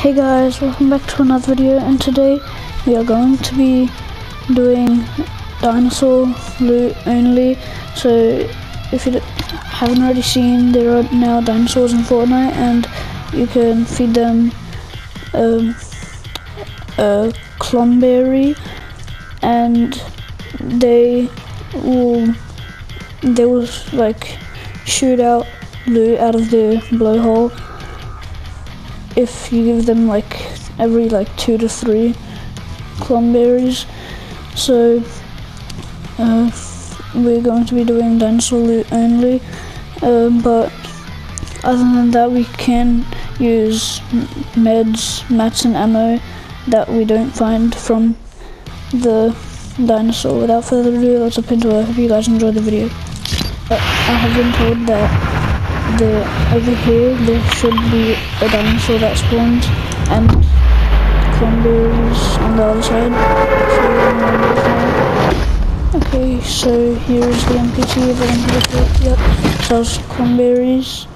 Hey guys, welcome back to another video and today we are going to be doing dinosaur loot only. So if you haven't already seen, there are now dinosaurs in Fortnite and you can feed them um, a Klomberry and they will they will like shoot out loot out of the blowhole if you give them like every like two to three Klomberries. So uh, we're going to be doing dinosaur loot only, um, but other than that we can use meds, mats and ammo that we don't find from the dinosaur. Without further ado, let's jump into it. I hope you guys enjoyed the video. Uh, I have been told that the over here there should be a dinosaur that spawned and Klomberries on the other side. So okay, so here's the NPC if I can it. Yep. Sells Klomberries.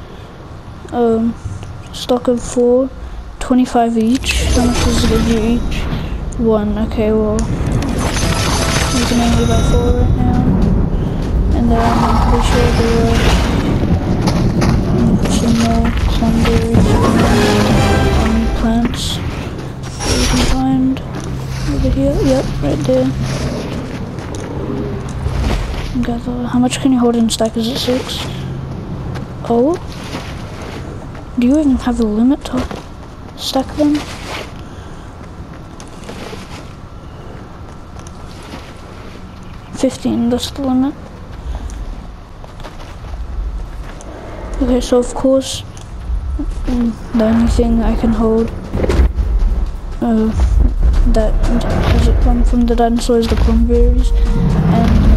Um stock of four. 25 each. How much does it give you each? One. Okay, well you can only buy four right now. Much can you hold in stack? Is it six? Oh? Do you even have a limit to stack them? Fifteen, that's the limit. Okay, so of course, mm, the only thing I can hold uh, that doesn't come from the dinosaur is the Klomberries, and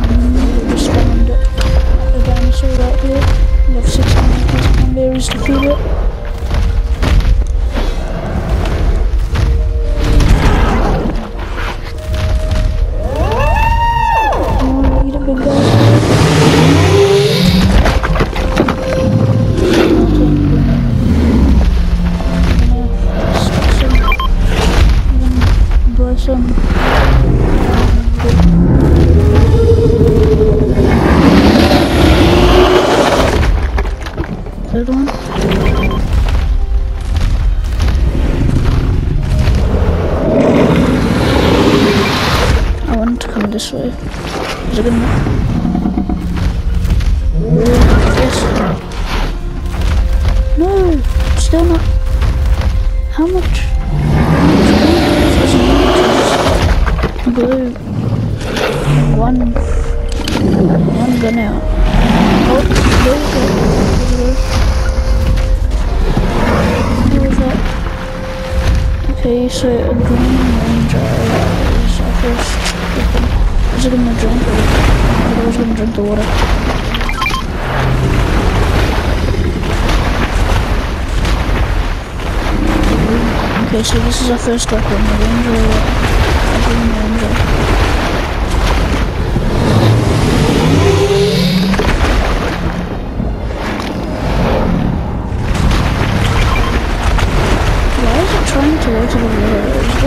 right here. We have 16 Klomberries to feed it. This way. Is it gonna... Yes. No! Still not... How much? Blue. One... One gun out. Oh, there we go. Okay, so a green ranger is our first weapon. Is it gonna drink or I was gonna drink the water? Okay, so this is our first weapon, the ranger, a green ranger.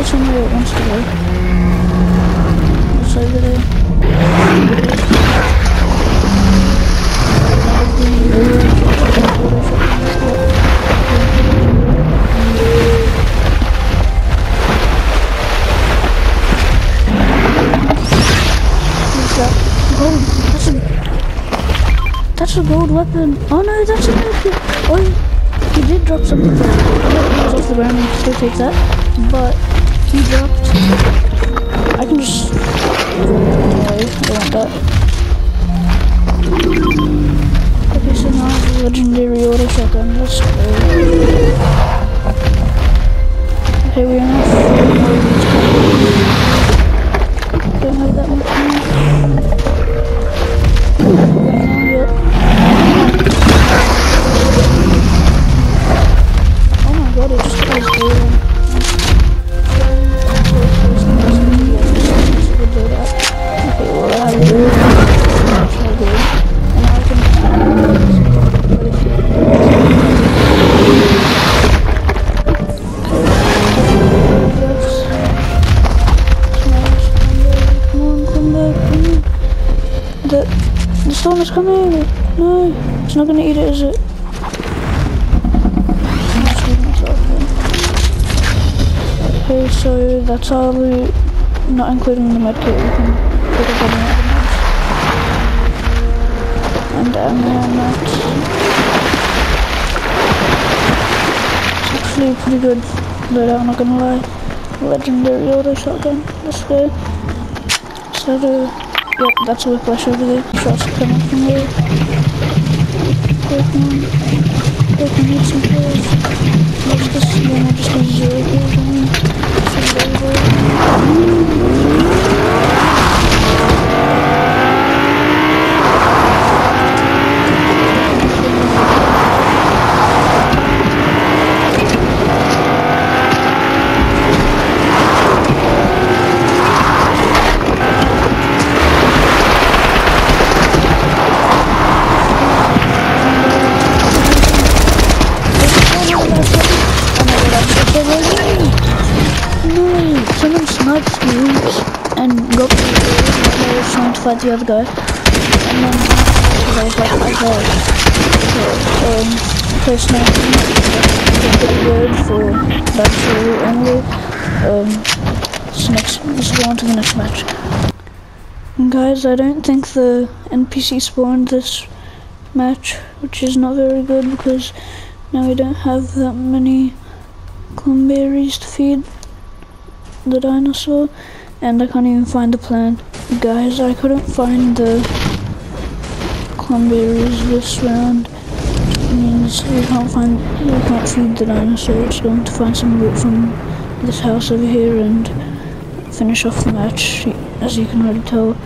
somewhere it wants to go. It's over there. Gold. That's a, that's a gold weapon. Oh no, that's a Oh, he did drop something. He was off the ground and still take that. But he dropped. I can just Okay, so now the legendary auto shotgun. Let's go. No, it's not gonna eat it, is it? Okay, so that's our loot, not including the medkit. We can put on the And ammo on that. It's actually pretty good loadout, I'm not gonna lie. Legendary auto shotgun. Let's go. So, yep, that's a whiplash over there. Shots coming from there. Working on, working on some. Watch this, then I'll just do zero kills on me. No, someone sniped me and got me and Fight the other guy. And then I was like, I died. So, um, sniping is a word for battle only. Um, this next, let's go on to the next match. Guys, I don't think the NPC spawned this match, which is not very good because now we don't have that many Klomberries to feed the dinosaur and I can't even find the plant. Guys, I couldn't find the Klomberries this round. It means we can't find we can't feed the dinosaur. It's going to find some loot from this house over here and finish off the match. As you can already tell,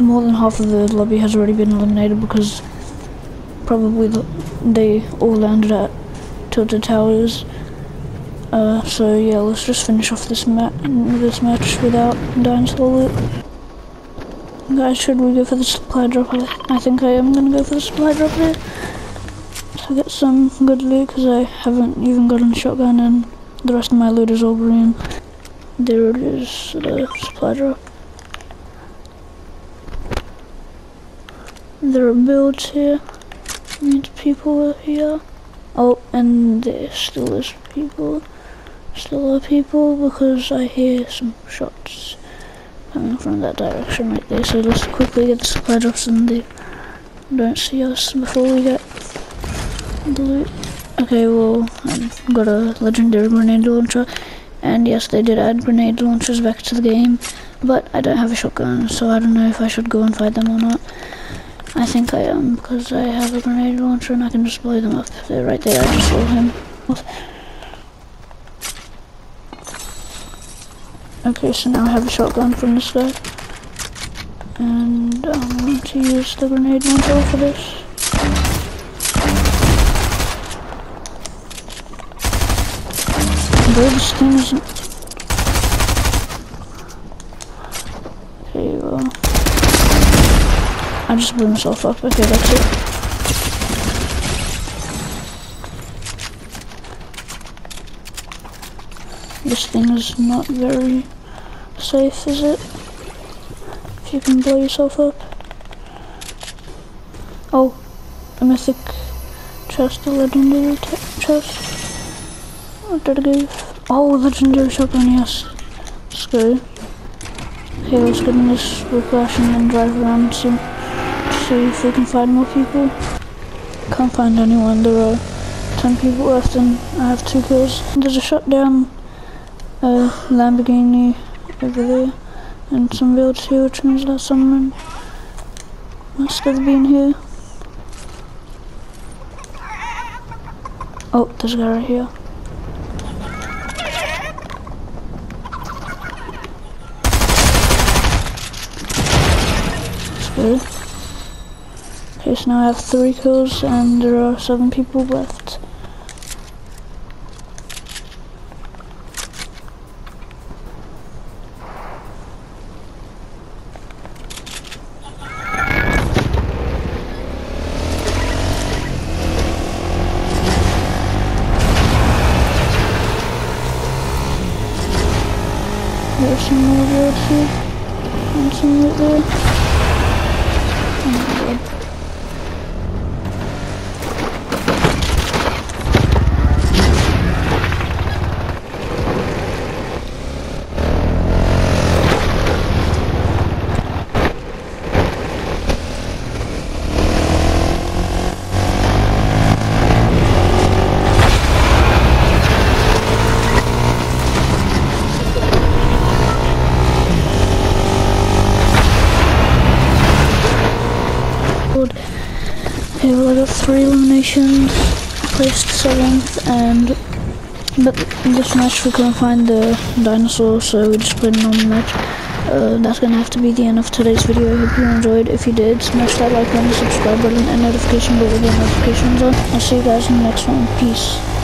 more than half of the lobby has already been eliminated because probably the, they all landed at Tilted Towers. Uh, so yeah, let's just finish off this ma this match without dinosaur loot. Guys, should we go for the supply drop? I, think I am gonna go for the supply drop here. To get some good loot, because I haven't even gotten a shotgun and the rest of my loot is all green. There it is, the supply drop. There are builds here. Means people are here. Oh, and there still is people. Still of people because I hear some shots coming from that direction right there. So let's quickly get the supply drops and they don't see us before we get the loot. Okay, well, I've got a legendary grenade launcher. And yes, they did add grenade launchers back to the game. But I don't have a shotgun, so I don't know if I should go and fight them or not. I think I am, because I have a grenade launcher and I can just blow them up. They're right there, I just saw him. Okay, so now I have a shotgun from this guy. And I'm going to use the grenade launcher for this. Bro, this thing isn't... Okay, well... I just blew myself up. Okay, that's it. This thing is not very safe, is it? If you can blow yourself up. Oh, a mythic chest, a legendary chest. What did I give? Oh, legendary shotgun, yes. Let's. Okay, let's get in this whiplash and then drive around some see if we can find more people. Can't find anyone. There are 10 people left and I have two kills. There's a shutdown uh, Lamborghini over there and some here which means that someone must have been here. Oh, there's a guy right here. Let's go. Okay, so now I have three kills and there are seven people left. Some more builds here and some right there. good. Here I got three eliminations, placed seventh, and but this match we couldn't find the dinosaur, so we just played a normal match. Uh, that's gonna have to be the end of today's video. I hope you enjoyed. If you did, smash that like button, subscribe button, and notification bell with get notifications on. I'll see you guys in the next one. Peace.